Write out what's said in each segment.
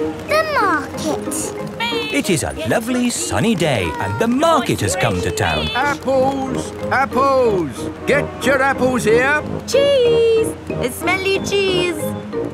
The market. It is a lovely sunny day and the market has come to town. Apples! Apples! Get your apples here! Cheese! Smelly cheese!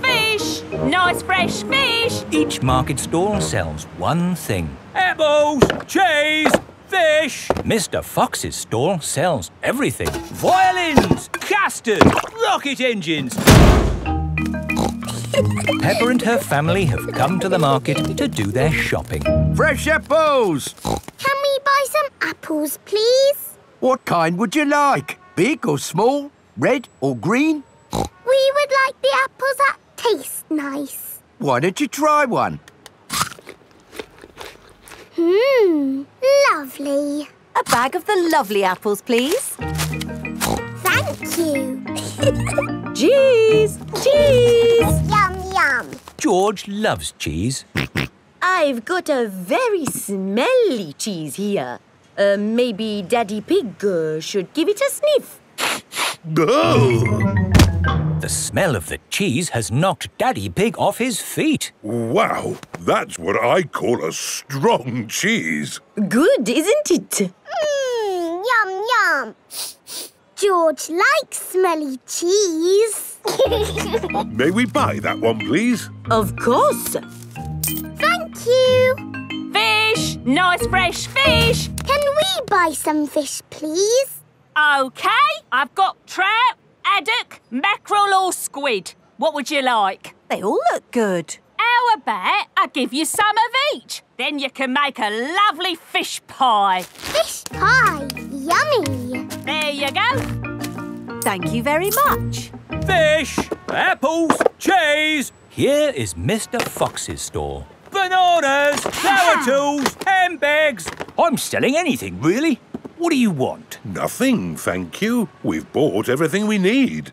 Fish! Nice fresh fish! Each market stall sells one thing. Apples! Cheese! Fish! Mr. Fox's stall sells everything. Violins! Casters! Rocket engines! Peppa and her family have come to the market to do their shopping. Fresh apples! Can we buy some apples, please? What kind would you like? Big or small? Red or green? We would like the apples that taste nice. Why don't you try one? Mmm, lovely. A bag of the lovely apples, please. Thank you. Cheese! Cheese! Yum, yum. George loves cheese. I've got a very smelly cheese here. Uh, maybe Daddy Pig uh, should give it a sniff. The smell of the cheese has knocked Daddy Pig off his feet. Wow, that's what I call a strong cheese. Good, isn't it? Mmm, yum, yum. George likes smelly cheese. May we buy that one, please? Of course. Thank you. Fish! Nice fresh fish! Can we buy some fish, please? OK, I've got trout, haddock, mackerel or squid. What would you like? They all look good. How about I give you some of each? Then you can make a lovely fish pie. Fish pie. Yummy. There you go. Thank you very much. Fish! Apples! Cheese! Here is Mr. Fox's store. Bananas! Flower tools! Handbags! I'm selling anything, really. What do you want? Nothing, thank you. We've bought everything we need.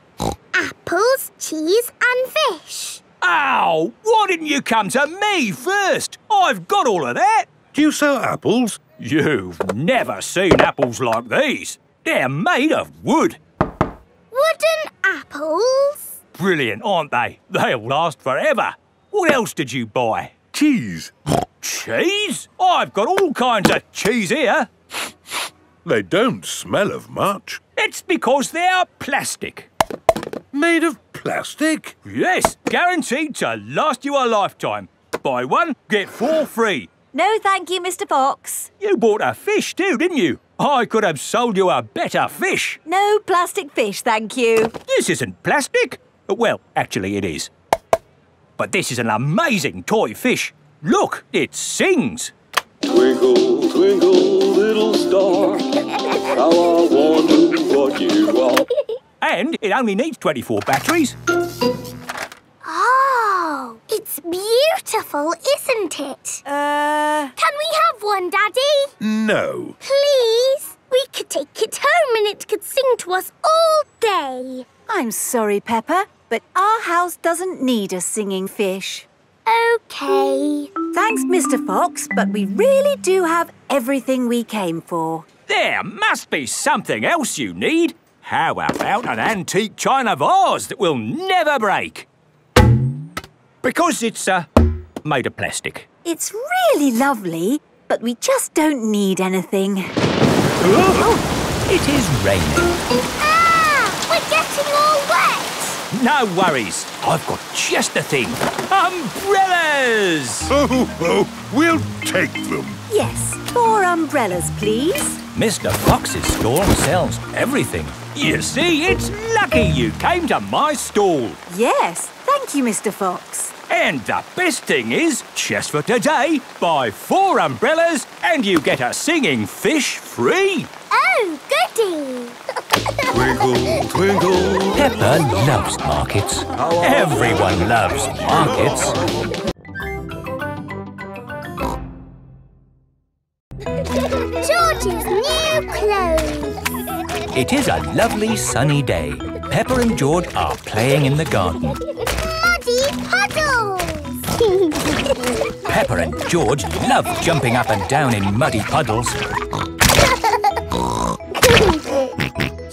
Apples, cheese and fish. Ow! Why didn't you come to me first? I've got all of that. Do you sell apples? You've never seen apples like these. They're made of wood. Wooden apples. Brilliant, aren't they? They'll last forever. What else did you buy? Cheese. Cheese? I've got all kinds of cheese here. They don't smell of much. It's because they're plastic. Made of plastic? Yes, guaranteed to last you a lifetime. Buy one, get four free. No, thank you, Mr. Fox. You bought a fish too, didn't you? I could have sold you a better fish. No plastic fish, thank you. This isn't plastic. Well, actually it is. But this is an amazing toy fish. Look, it sings. Twinkle, twinkle, little star, how I wonder what you are. And it only needs 24 batteries. Oh, it's beautiful, isn't it? Uh, Can we have one, Daddy? No. Please? We could take it home and it could sing to us all day. I'm sorry, Peppa, but our house doesn't need a singing fish. OK. Thanks, Mr. Fox, but we really do have everything we came for. There must be something else you need. How about an antique china vase that will never break? Because it's uh, made of plastic. It's really lovely, but we just don't need anything. It is raining. Ah! We're getting all wet. No worries. I've got just the thing. Umbrellas! Oh, oh, we'll take them. Yes, four umbrellas, please. Mr. Fox's stall sells everything. You see, it's lucky you came to my stall. Yes, thank you, Mr. Fox. And the best thing is, just for today, buy four umbrellas and you get a singing fish free. Oh, goody. Twinkle, twinkle. Peppa loves markets. Everyone loves markets. George's new clothes. It is a lovely sunny day. Peppa and George are playing in the garden. Muddy puddles. Peppa and George love jumping up and down in muddy puddles.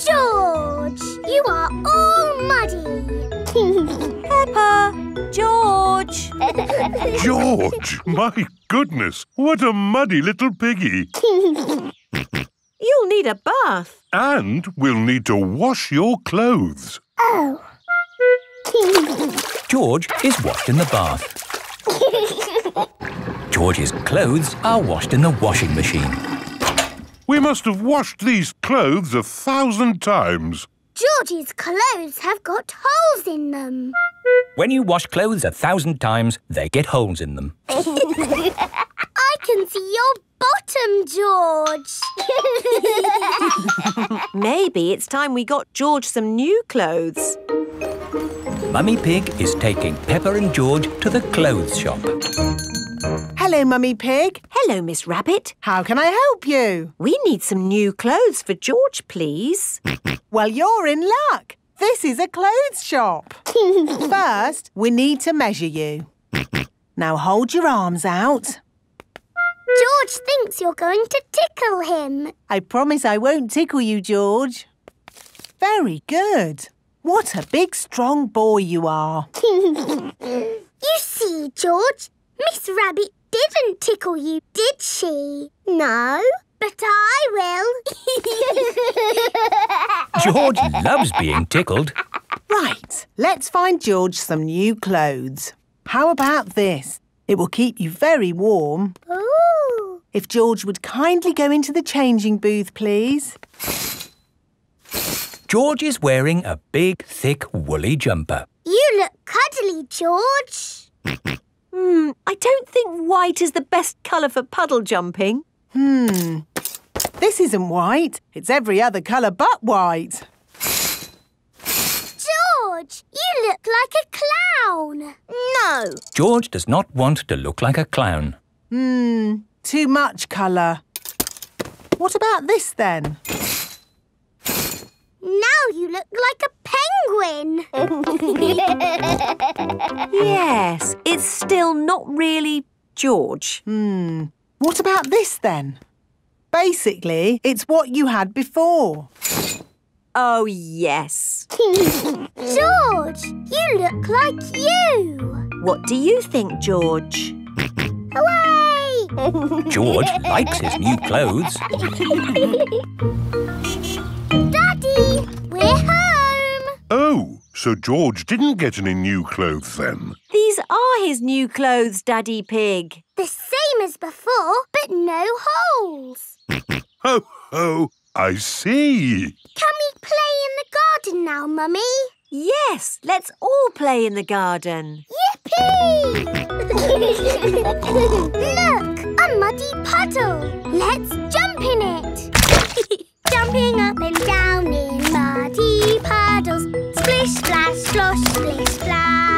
George, you are all muddy. Peppa, George. George. George, my goodness, what a muddy little piggy. You'll need a bath. And we'll need to wash your clothes. Oh. George is washed in the bath. George's clothes are washed in the washing machine. We must have washed these clothes a thousand times. George's clothes have got holes in them. When you wash clothes a thousand times, they get holes in them. I can see your bottom, George. Maybe it's time we got George some new clothes. Mummy Pig is taking Peppa and George to the clothes shop. Hello, Mummy Pig. Hello, Miss Rabbit. How can I help you? We need some new clothes for George, please. Well, you're in luck. This is a clothes shop. First, we need to measure you. Now hold your arms out. George thinks you're going to tickle him. I promise I won't tickle you, George. Very good. What a big, strong boy you are. You see, George, Miss Rabbit didn't tickle you, did she? No, but I will. George loves being tickled. Right, let's find George some new clothes. How about this? It will keep you very warm. Ooh. If George would kindly go into the changing booth, please. George is wearing a big, thick, woolly jumper. You look cuddly, George. Hmm, I don't think white is the best colour for puddle jumping. Hmm. This isn't white. It's every other colour but white. George, you look like a clown. No. George does not want to look like a clown. Hmm. Too much colour. What about this then? Now you look like a penguin. Yes, it's still not really George. Hmm. What about this then? Basically, it's what you had before. Oh, yes. George, you look like you. What do you think, George? Hooray! George likes his new clothes. Daddy, we're home. Oh, so George didn't get any new clothes then? These are his new clothes, Daddy Pig. The same as before, but no holes. Ho, ho, I see. Can we play in the garden now, Mummy? Yes, let's all play in the garden. Yippee! Look, a muddy puddle. Let's jump in it. Jumping up and down in muddy puddles. Splish, splash, slosh, splish, splash.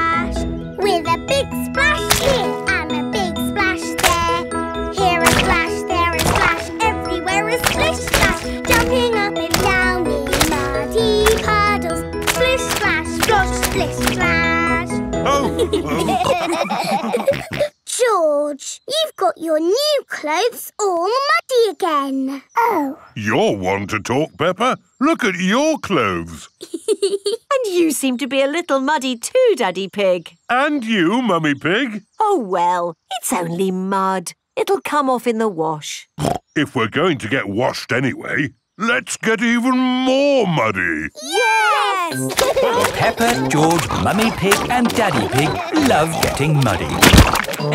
You're to talk, Peppa. Look at your clothes. And you seem to be a little muddy too, Daddy Pig. And you, Mummy Pig. Oh, well, it's only mud. It'll come off in the wash. If we're going to get washed anyway, let's get even more muddy. Yes! Peppa, George, Mummy Pig and Daddy Pig love getting muddy.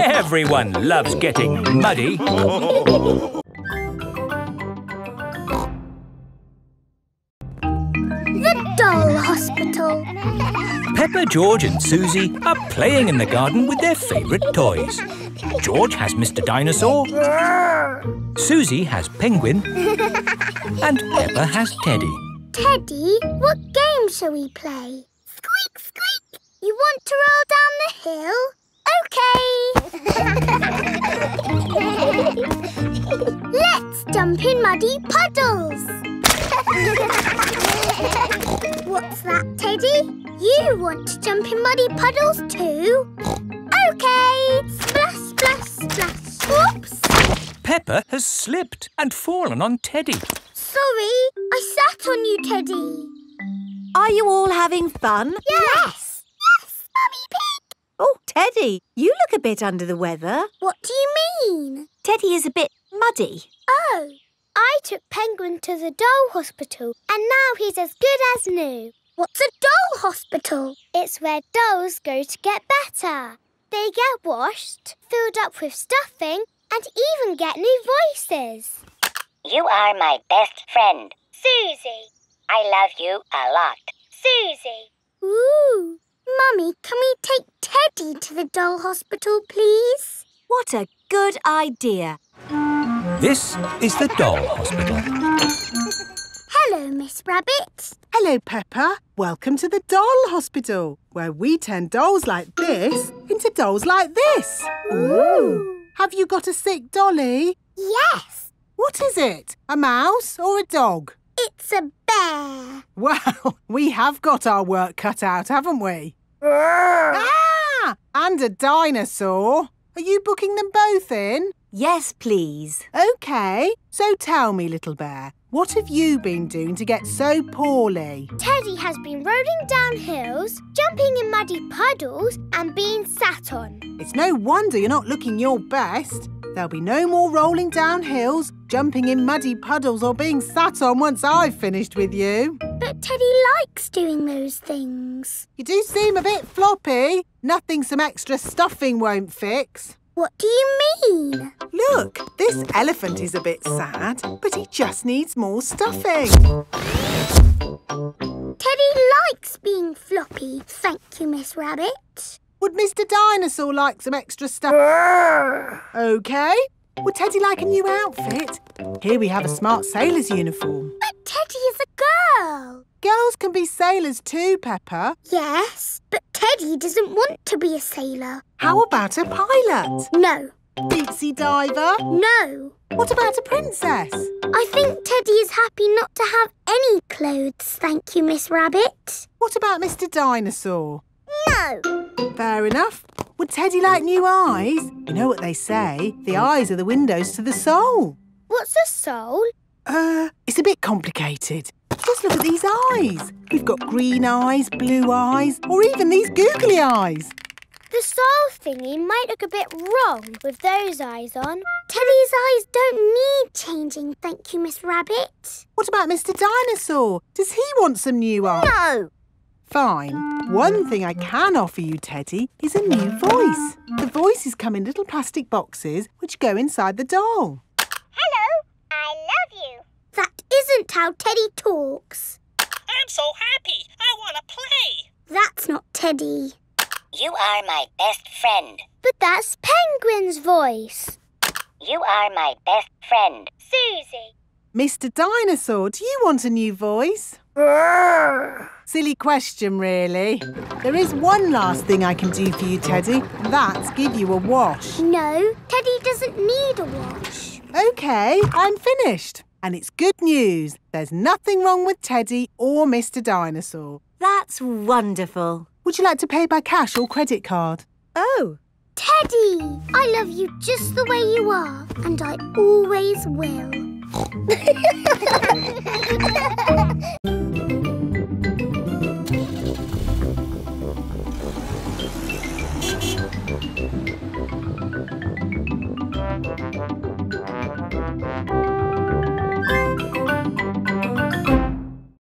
Everyone loves getting muddy. Doll hospital. Peppa, George and Susie are playing in the garden with their favourite toys. George has Mr Dinosaur, Susie has Penguin and Peppa has Teddy. Teddy, what game shall we play? Squeak, squeak. You want to roll down the hill? Okay. Let's jump in muddy puddles. What's that, Teddy? You want to jump in muddy puddles too? Okay. Splash, splash, splash. Whoops. Peppa has slipped and fallen on Teddy. Sorry, I sat on you, Teddy. Are you all having fun? Yes. Yes, Mummy Pig. Oh, Teddy, you look a bit under the weather. What do you mean? Teddy is a bit muddy. Oh, I took Penguin to the doll hospital and now he's as good as new. What's a doll hospital? It's where dolls go to get better. They get washed, filled up with stuffing, and even get new voices. You are my best friend. Susie. I love you a lot. Susie. Ooh. Mummy, can we take Teddy to the doll hospital, please? What a good idea. This is the doll hospital. Hello, Miss Rabbit. Hello, Peppa. Welcome to the doll hospital, where we turn dolls like this into dolls like this. Ooh. Have you got a sick dolly? Yes, What is it? A mouse or a dog? it's a bear. Well, we have got our work cut out, haven't we? ah! And a dinosaur. Are you booking them both in? Yes, please. OK. So tell me, little bear, what have you been doing to get so poorly? Teddy has been rolling down hills, jumping in muddy puddles, and being sat on. It's no wonder you're not looking your best. There'll be no more rolling down hills, jumping in muddy puddles, or being sat on once I've finished with you. But Teddy likes doing those things. You do seem a bit floppy. Nothing some extra stuffing won't fix. What do you mean? Look, this elephant is a bit sad, but he just needs more stuffing. Teddy likes being floppy, thank you, Miss Rabbit. Would Mr. Dinosaur like some extra stuff? OK. Would Teddy like a new outfit? Here we have a smart sailor's uniform. But Teddy is a girl. Girls can be sailors too, Peppa. Yes, but Teddy doesn't want to be a sailor. How about a pilot? No, Deep sea diver? no. What about a princess? I think Teddy is happy not to have any clothes, thank you, Miss Rabbit. What about Mr. Dinosaur? No. Fair enough. Would Teddy like new eyes? You know what they say, the eyes are the windows to the soul. What's a soul? Uh, it's a bit complicated. Just look at these eyes. We've got green eyes, blue eyes, or even these googly eyes. The soul thingy might look a bit wrong with those eyes on. Teddy's eyes don't need changing, thank you, Miss Rabbit. What about Mr. Dinosaur? Does he want some new eyes? No. Fine. One thing I can offer you, Teddy, is a new voice. The voices come in little plastic boxes which go inside the doll. Hello, I love you. That isn't how Teddy talks. I'm so happy. I want to play. That's not Teddy. You are my best friend. But that's Penguin's voice. You are my best friend. Susie. Mr. Dinosaur, do you want a new voice? Silly question, really. There is one last thing I can do for you, Teddy. That's give you a wash. No, Teddy doesn't need a wash. OK, I'm finished. And it's good news. There's nothing wrong with Teddy or Mr Dinosaur. That's wonderful. Would you like to pay by cash or credit card? Oh. Teddy, I love you just the way you are, and I always will.